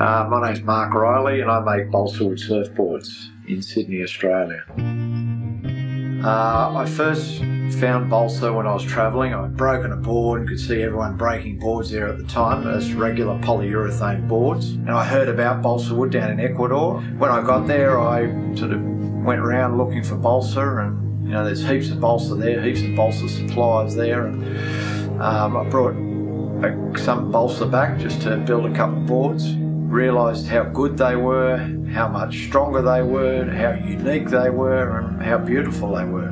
Uh, my name's Mark Riley and I make balsa wood surfboards in Sydney, Australia. Uh, I first found balsa when I was travelling. I'd broken a board and could see everyone breaking boards there at the time as regular polyurethane boards. And I heard about balsa wood down in Ecuador. When I got there, I sort of went around looking for balsa and you know there's heaps of balsa there, heaps of balsa suppliers there. And um, I brought some balsa back just to build a couple of boards. Realised how good they were, how much stronger they were, how unique they were, and how beautiful they were.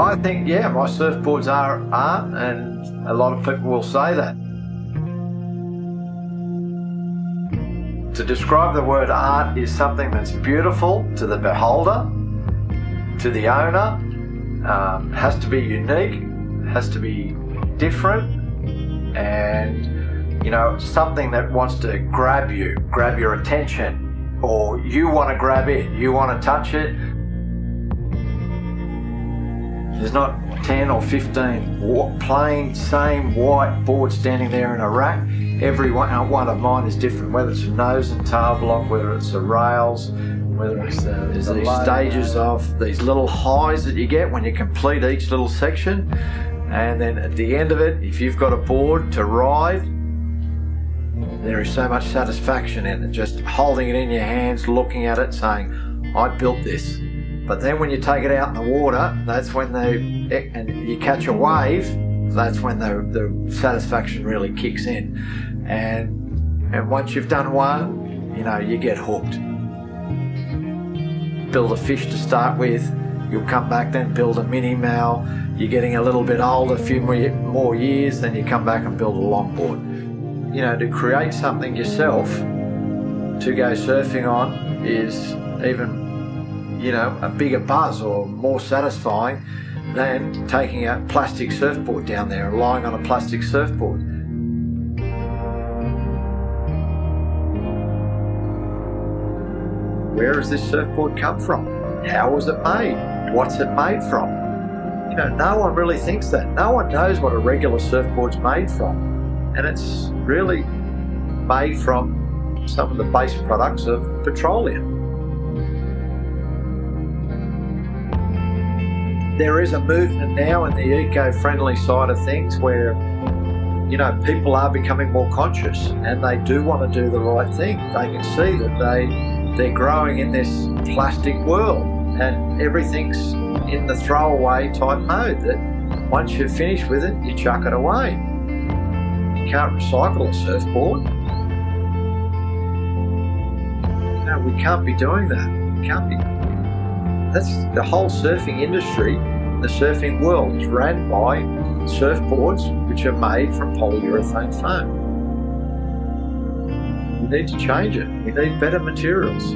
I think, yeah, my surfboards are art, and a lot of people will say that. To describe the word art is something that's beautiful to the beholder, to the owner, um, has to be unique, has to be different, and you know, something that wants to grab you, grab your attention, or you want to grab it, you want to touch it. There's not 10 or 15 plain, same white board standing there in a rack. Every one, uh, one of mine is different, whether it's a nose and tail block, whether it's the rails, whether it's the, there's the these stages of these little highs that you get when you complete each little section. And then at the end of it, if you've got a board to ride, there is so much satisfaction in it. Just holding it in your hands, looking at it, saying, I built this. But then when you take it out in the water, that's when they, and you catch a wave, that's when the, the satisfaction really kicks in. And, and once you've done one, you know, you get hooked. Build a fish to start with, you'll come back then build a mini mal. You're getting a little bit older, a few more, more years, then you come back and build a longboard. You know, to create something yourself to go surfing on is even you know, a bigger buzz or more satisfying than taking a plastic surfboard down there and lying on a plastic surfboard. Where has this surfboard come from? How was it made? What's it made from? You know, no one really thinks that. No one knows what a regular surfboard's made from. And it's really made from some of the base products of petroleum. there is a movement now in the eco-friendly side of things where you know people are becoming more conscious and they do want to do the right thing they can see that they they're growing in this plastic world and everything's in the throwaway type mode that once you're finished with it you chuck it away you can't recycle a surfboard no we can't be doing that we can't be that's the whole surfing industry, the surfing world is ran by surfboards which are made from polyurethane foam. We need to change it. We need better materials.